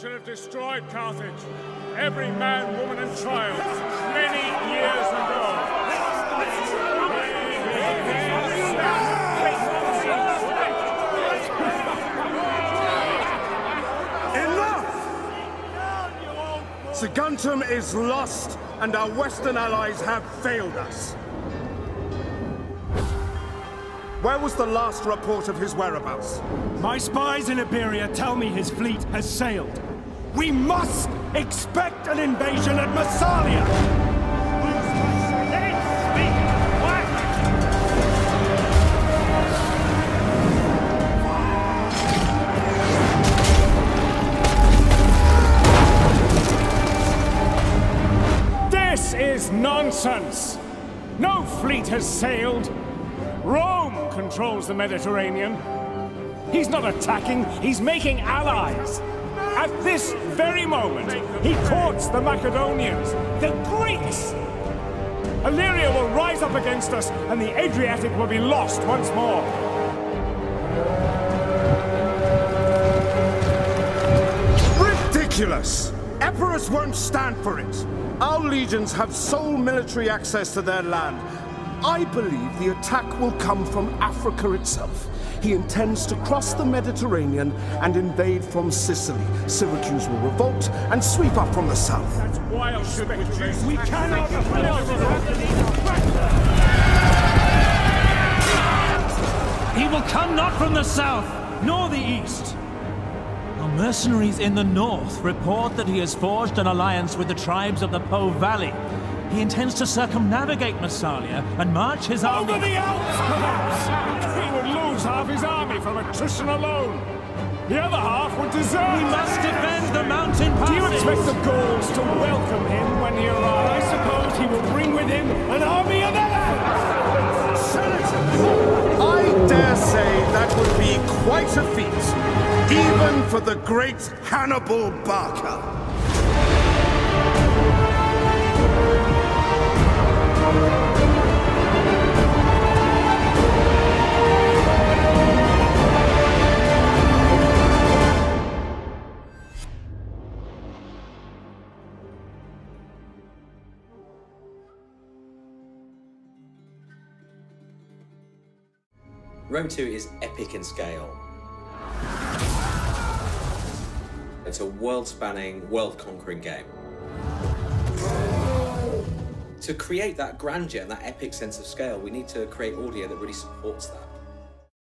should have destroyed Carthage, every man, woman, and child, many years ago. Enough! Saguntum is lost, and our Western allies have failed us. Where was the last report of his whereabouts? My spies in Iberia tell me his fleet has sailed. We must expect an invasion at Massalia! This is nonsense! No fleet has sailed. Rome controls the Mediterranean. He's not attacking, he's making allies. At this very moment, he courts the Macedonians, the Greeks. Illyria will rise up against us, and the Adriatic will be lost once more. Ridiculous! Epirus won't stand for it. Our legions have sole military access to their land. I believe the attack will come from Africa itself. He intends to cross the Mediterranean and invade from Sicily. Syracuse will revolt and sweep up from the south. That's wild speculation. We cannot He will come not from the south, nor the east. Our mercenaries in the north report that he has forged an alliance with the tribes of the Po Valley. He intends to circumnavigate Massalia and march his army... Over the Alps, perhaps! He would lose half his army from attrition alone. The other half would desert. We must defend the mountain passes! Do you expect the Gauls to welcome him when he arrives? I suppose he will bring with him an army of elephants! Senators, I dare say that would be quite a feat, even for the great Hannibal Barca. Rome 2 is epic in scale. It's a world spanning, world conquering game. To create that grandeur and that epic sense of scale, we need to create audio that really supports that.